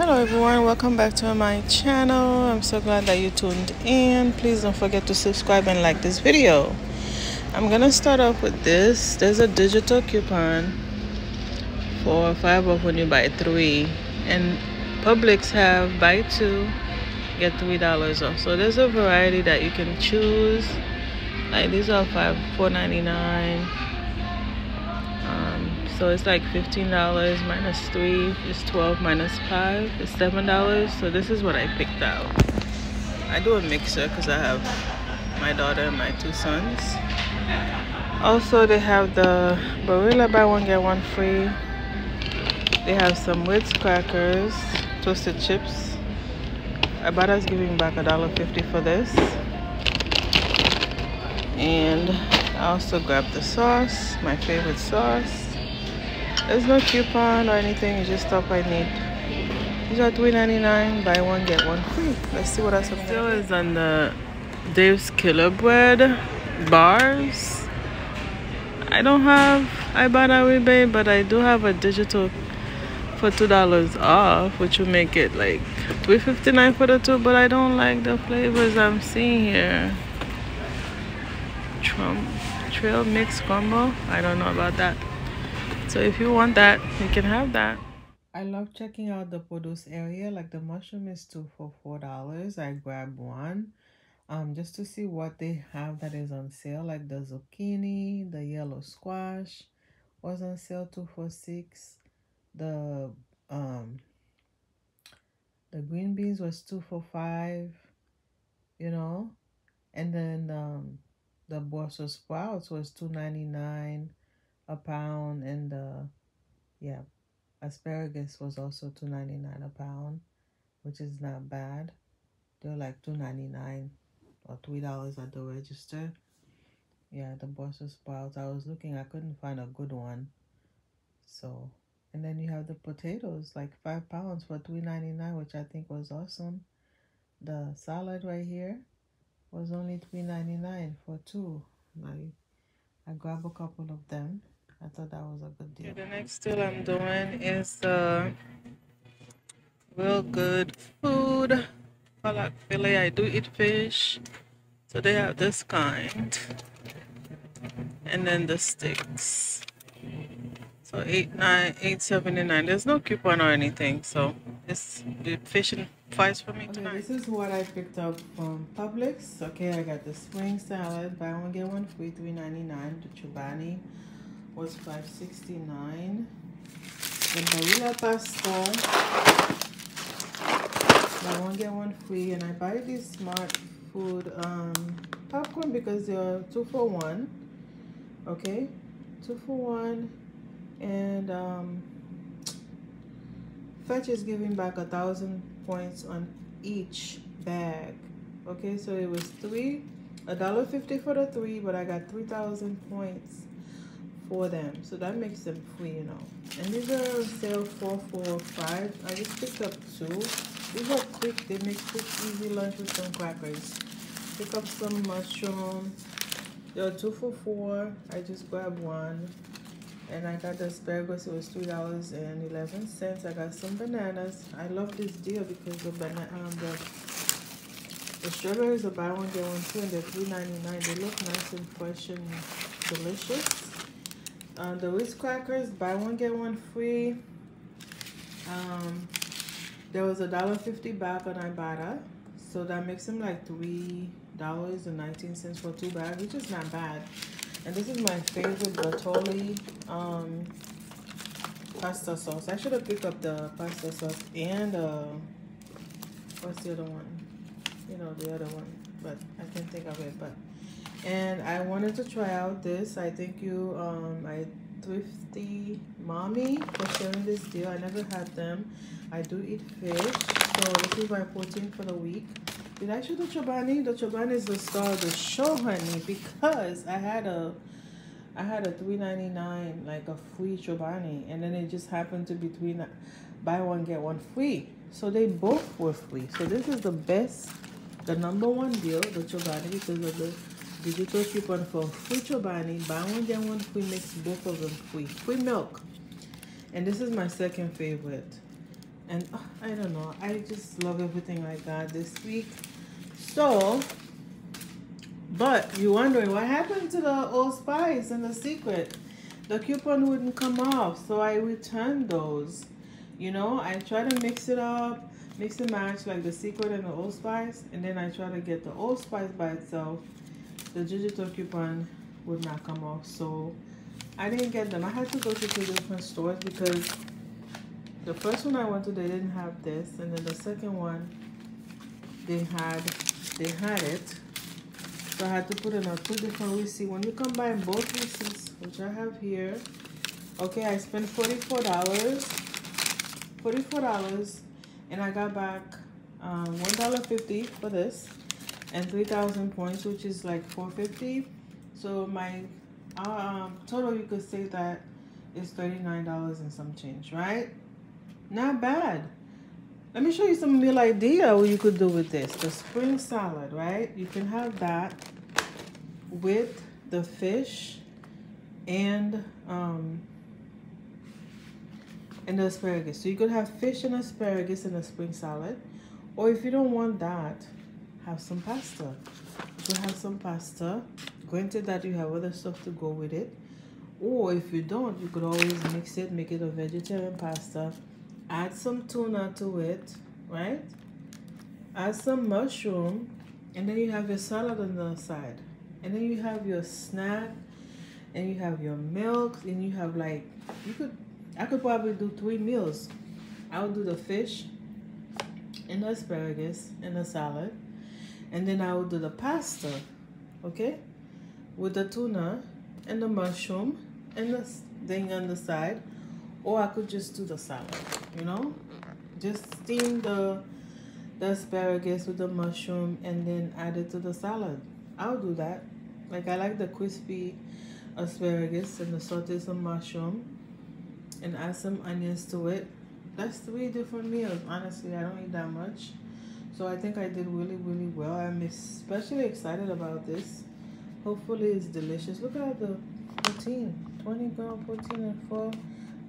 hello everyone. Welcome back to my channel. I'm so glad that you tuned in. Please don't forget to subscribe and like this video. I'm gonna start off with this. There's a digital coupon for five off when you buy three and publix have buy two get three dollars off. So there's a variety that you can choose. Like these are five four ninety nine so it's like $15 minus 3 is 12 minus 5 is $7 so this is what I picked out. I do a mixer because I have my daughter and my two sons. Also they have the Barilla buy one get one free. They have some Ritz crackers toasted chips. Ibotta's giving back a dollar fifty for this. And I also grabbed the sauce my favorite sauce there's no coupon or anything, it's just stuff I need. These are $3.99, buy one, get one free. Let's see what else I'm Still is on the Dave's Killer Bread bars. I don't have Ibotta rebate, but I do have a digital for two dollars off, which will make it like three fifty nine for the two. But I don't like the flavors I'm seeing here. Trump Trail Mix Combo. I don't know about that. So if you want that, you can have that. I love checking out the produce area. Like the mushroom is two for four dollars. I grab one um just to see what they have that is on sale. Like the zucchini, the yellow squash was on sale two for six. The um the green beans was two for five, you know, and then um the Brussels sprouts was two ninety nine a pound and the yeah asparagus was also 2.99 a pound which is not bad. They're like 2.99 or three dollars at the register. Yeah the brussels sprouts i was looking i couldn't find a good one. So and then you have the potatoes like five pounds for 3.99 which i think was awesome. The salad right here was only 3.99 for two. Like i grab a couple of them I thought that was a good deal. Okay, the next deal I'm doing is uh, real good food. I like fillet. I do eat fish. So they have this kind. And then the sticks. So eight nine eight seventy nine. There's no coupon or anything, so it's the fishing fights for me okay, tonight. This is what I picked up from Publix. Okay, I got the spring salad, buy one get one free, three ninety nine. The Chobani was 569 the Barilla pasta buy one get one free and I buy this smart food um, popcorn because they are two for one okay? Two for one and um, Fetch is giving back a thousand points on each bag okay? So it was three a dollar fifty for the three but I got three thousand points for them. So that makes them free you know. And these are on sale four four five. I just picked up two. These are quick. They make quick easy lunch with some crackers. Pick up some mushroom. They are two for four. I just grabbed one. And i got the asparagus. It was three dollars and 11 cents. I got some bananas. I love this deal because the banana um, the the strawberries are buy one get one two and they're 3.99 they look nice and fresh and delicious uh, the Ritz crackers, buy one get one free. Um, there was a dollar fifty back on Ibotta, so that makes them like three dollars and nineteen cents for two bags, which is not bad. And this is my favorite Bertolli um, pasta sauce. I should have picked up the pasta sauce and uh, what's the other one? You know the other one, but I can't think of it. But and I wanted to try out this. I thank you, um, my thrifty mommy for sharing this deal. I never had them. I do eat fish, so this is my protein for the week. Did I show the Chobani? The Chobani is the star of the show, honey, because I had a I had a three ninety nine like a free Chobani, and then it just happened to be buy one get one free. So they both were free. So this is the best, the number one deal, the Chobani, because of the digital coupon for free Chobani. Buy one, get one free mix both of them free. Free milk. And this is my second favorite. and uh, I don't know I just love everything I got this week so but you're wondering what happened to the Old Spice and the Secret the coupon wouldn't come off so I returned those you know I try to mix it up mix and match like the Secret and the Old Spice and then I try to get the Old Spice by itself the digital coupon would not come off so I didn't get them. I had to go to two different stores because the first one I went to they didn't have this and then the second one they had they had it. So I had to put in a two different receipt. When you combine both receipts which I have here okay I spent $44 $44 and I got back um, $1.50 for this and 3,000 points which is like 450 so my um, total you could say that is $39 and some change right not bad. Let me show you some real idea what you could do with this. The spring salad, right? You can have that with the fish and um, and the asparagus. So you could have fish and asparagus in a spring salad. Or if you don't want that, have some pasta. You have some pasta. Granted that you have other stuff to go with it. Or if you don't, you could always mix it, make it a vegetarian pasta add some tuna to it, right? Add some mushroom, and then you have your salad on the side. And then you have your snack, and you have your milk, and you have like, you could, I could probably do three meals. I would do the fish, and the asparagus, and the salad. And then I will do the pasta, okay? With the tuna, and the mushroom, and the thing on the side or I could just do the salad, you know? Just steam the, the asparagus with the mushroom and then add it to the salad. I'll do that. Like I like the crispy asparagus and the sauteed some mushroom and add some onions to it. That's three different meals. Honestly, I don't eat that much. So I think I did really, really well. I'm especially excited about this. Hopefully it's delicious. Look at the protein. 20 gram protein and 4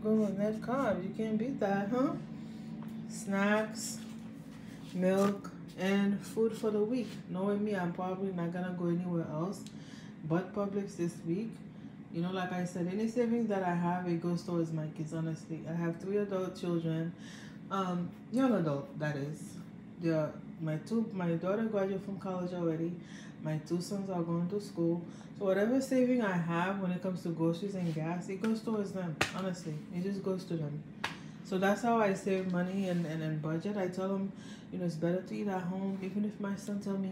Go on, net carbs. You can't beat that, huh? Snacks, milk, and food for the week. Knowing me, I'm probably not gonna go anywhere else but Publix this week. You know, like I said, any savings that I have, it goes towards my kids, honestly. I have three adult children. Um, young adult, that is. They're, my two, my daughter graduated from college already. My two sons are going to school. So whatever saving I have when it comes to groceries and gas, it goes towards them. Honestly, it just goes to them. So that's how I save money and, and, and budget. I tell them, you know, it's better to eat at home. Even if my son tell me,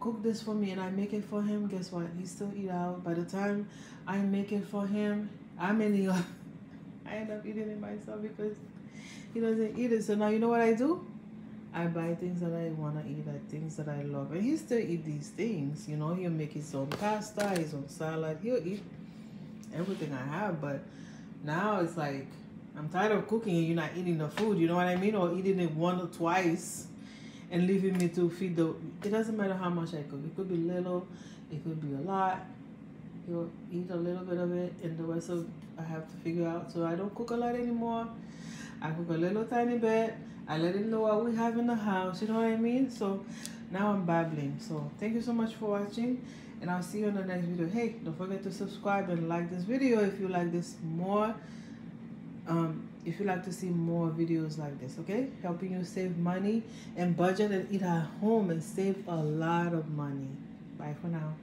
cook this for me and I make it for him, guess what? He still eat out. By the time I make it for him, I'm in the I end up eating it myself because he doesn't eat it. So now you know what I do? I buy things that I want to eat, like things that I love. And he still eat these things, you know. He'll make his own pasta, his own salad. He'll eat everything I have. But now it's like, I'm tired of cooking and you're not eating the food, you know what I mean? Or eating it one or twice and leaving me to feed the... It doesn't matter how much I cook. It could be little, it could be a lot. He'll eat a little bit of it and the rest of I have to figure out. So I don't cook a lot anymore. I cook a little tiny bit I let him know what we have in the house, you know what I mean? So now I'm babbling. So thank you so much for watching and I'll see you in the next video. Hey, don't forget to subscribe and like this video if you like this more. Um, if you like to see more videos like this, okay? Helping you save money and budget and eat at home and save a lot of money. Bye for now.